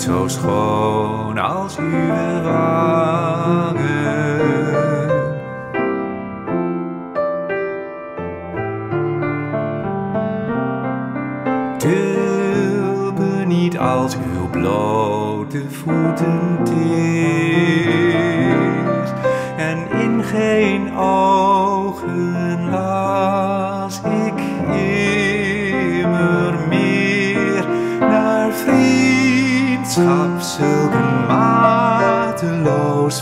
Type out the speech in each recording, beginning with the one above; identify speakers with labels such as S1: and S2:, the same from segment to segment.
S1: zo schoon als uw wangen. Tulpen niet als uw blote voeten vriendschap, zulk een mateloos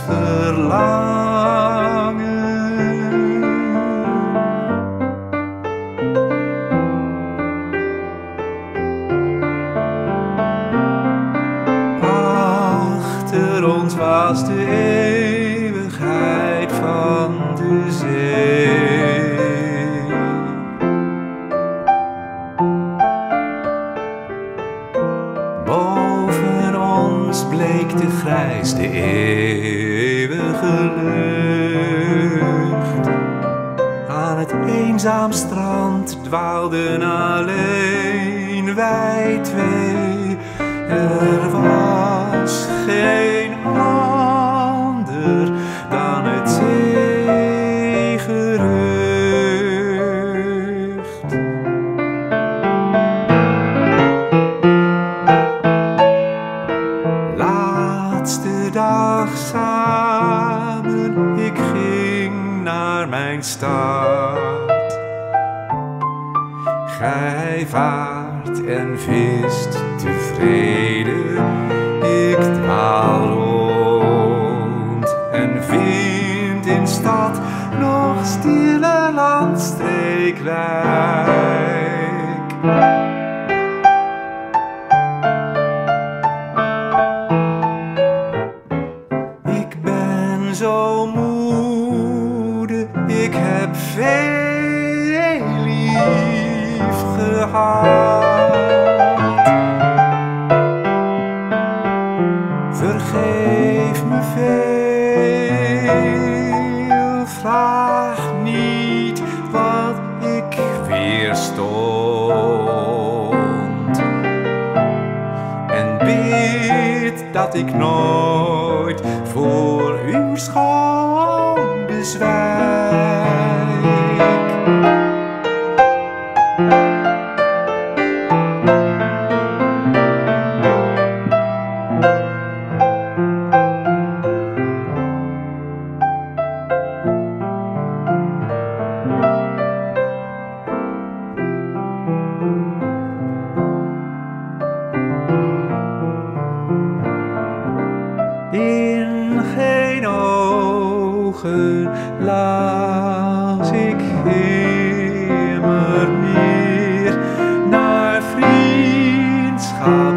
S1: verlangen. Achter ons was de eeuwigheid van de zee. De grijs de eeuwige lucht. Aan het eenzaam strand dwaalden alleen wij twee. Er dag samen, ik ging naar mijn stad. Gij vaart en vist tevreden, ik dwaal rond en vind in stad nog stille landstreekrijk. Zo moede, ik heb veel lief gehad. Vergeef me veel, vraag niet wat ik weerstond. En bid dat ik nooit uw schoon bezwijk. Las ik immer meer naar vriendschap,